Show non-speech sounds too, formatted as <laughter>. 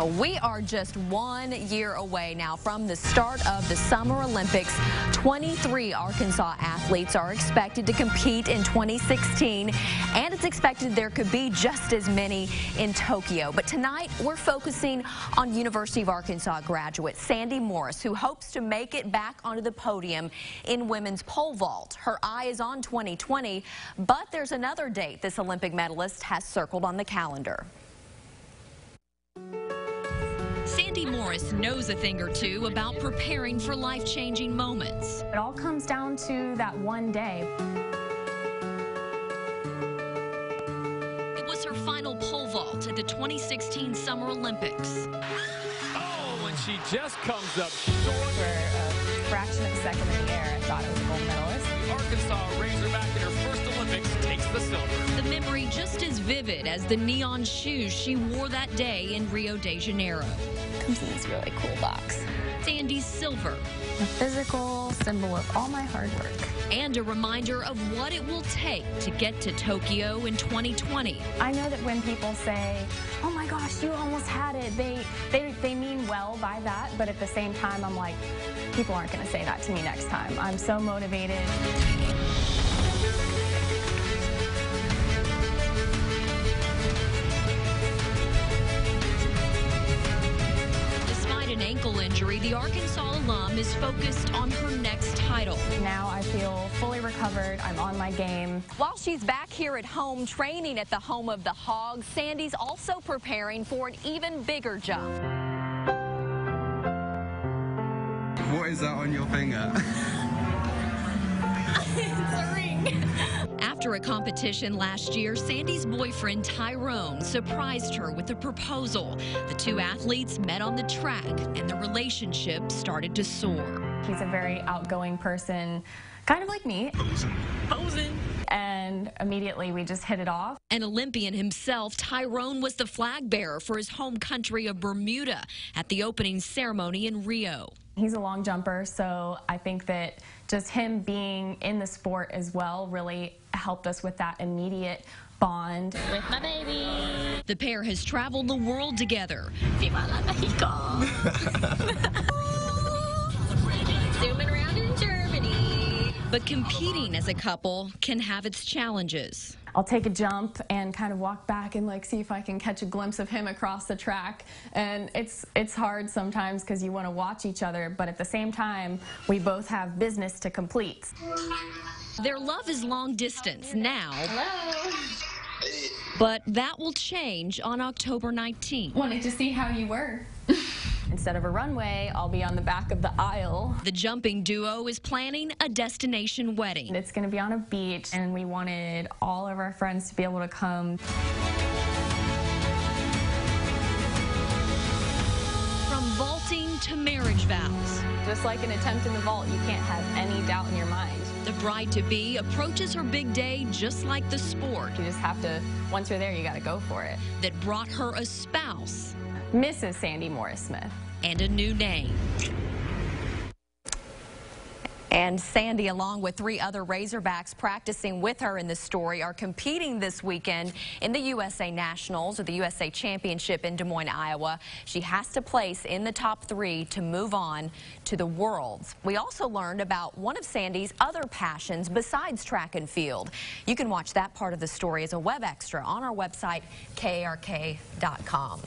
We are just one year away now from the start of the Summer Olympics. 23 Arkansas athletes are expected to compete in 2016, and it's expected there could be just as many in Tokyo. But tonight, we're focusing on University of Arkansas graduate Sandi Morris, who hopes to make it back onto the podium in women's pole vault. Her eye is on 2020, but there's another date this Olympic medalist has circled on the calendar. Sandi Morris knows a thing or two about preparing for life-changing moments. It all comes down to that one day. It was her final pole vault at the 2016 Summer Olympics. Oh, and she just comes up short. For a fraction of a second in the air, I thought it was a gold medalist. The Arkansas Razorback in her first Olympics takes the silver. The memory just as vivid as the neon shoes she wore that day in Rio de Janeiro. Comes in this really cool box. Sandy silver. A physical symbol of all my hard work. And a reminder of what it will take to get to Tokyo in 2020. I know that when people say, oh my gosh, you almost had it, they, they, they mean well by that, but at the same time, I'm like, people aren't going to say that to me next time. I'm so motivated. The Arkansas alum is focused on her next title. Now I feel fully recovered. I'm on my game. While she's back here at home training at the home of the Hogs, Sandi's also preparing for an even bigger jump. What is that on your finger? <laughs> A competition last year, Sandi's boyfriend Tyrone surprised her with a proposal. The two athletes met on the track and the relationship started to soar. He's a very outgoing person, kind of like me. Posing. Posing. And immediately we just hit it off. An Olympian himself, Tyrone was the flag bearer for his home country of Bermuda at the opening ceremony in Rio. He's a long jumper, so I think that just him being in the sport as well really helped us with that immediate bond. with my baby. The pair has traveled the world together, Viva la Mexico. <laughs> <laughs> Zooming around in Germany. but competing as a couple can have its challenges. I'll take a jump and kind of walk back and like see if I can catch a glimpse of him across the track. And it's it's hard sometimes because you want to watch each other, but at the same time, we both have business to complete. Their love is long distance now, Hello. but that will change on October 19th. Wanted to see how you were. <laughs> Instead of a runway, I'll be on the back of the aisle. The jumping duo is planning a destination wedding. It's going to be on a beach, and we wanted all of our friends to be able to come. From vaulting to marriage vows, Just like an attempt in the vault, you can't have any doubt in your mind. the bride to be approaches her big day just like the sport You just have to, once you're there, you got to go for it. that brought her a spouse Mrs. Sandi Morris Smith. and a new name. And Sandi, along with three other Razorbacks practicing with her in this story, are competing this weekend in the USA Nationals or the USA Championship in Des Moines, Iowa. She has to place in the top three to move on to the Worlds. We also learned about one of Sandi's other passions besides track and field. You can watch that part of the story as a web extra on our website, kark.com.